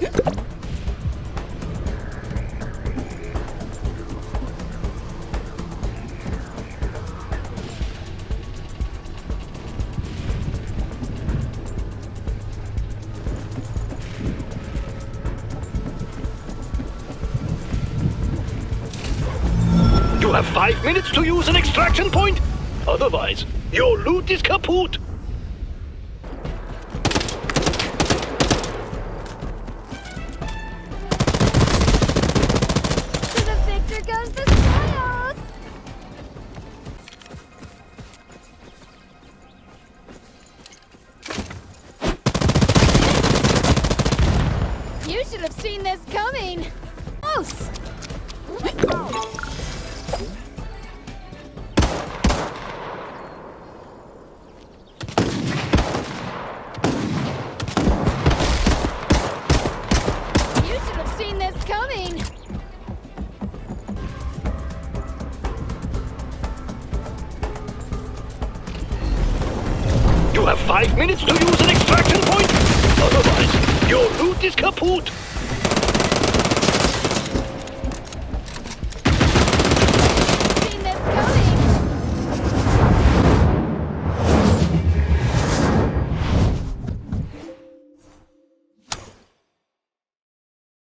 You have five minutes to use an extraction point. Otherwise, your loot is kaput. Should have seen this coming! Close! You should have seen this coming! You have five minutes to use an extraction point. Otherwise,